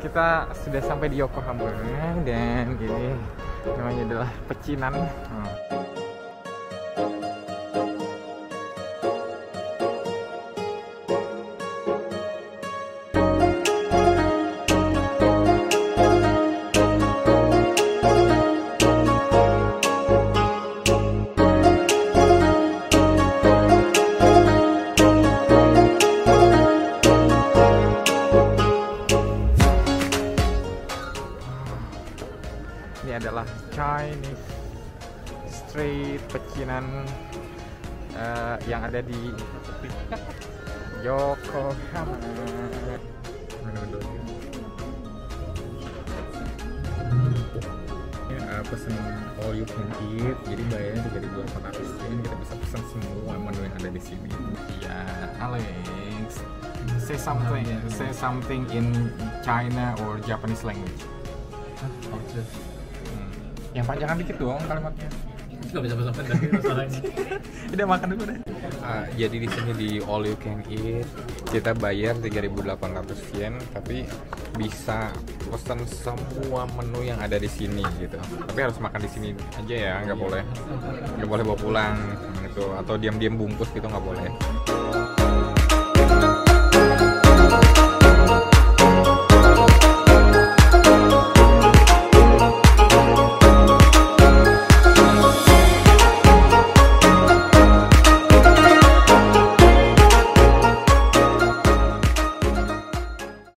kita sudah sampai di Yokohama dan ini namanya adalah pecinan. Hmm. Ini adalah Chinese street pecinan eh, yang ada di Yokohama. Uh, pesen all you can eat. Jadi bayarnya 3.800 yen kita bisa pesan semua menu yang ada di sini. Ya Alex. Say something. Say something in China or Japanese language. Yang panjangan dikit dong kalimatnya. Gak bisa bahasa pendek masalahnya. udah makan dulu deh. Ah, jadi di sini di all you can eat kita bayar 3.800 yen tapi bisa pesan semua menu yang ada di sini gitu. Tapi harus makan di sini aja ya nggak boleh. Nggak boleh bawa pulang gitu atau diam-diam bungkus gitu nggak boleh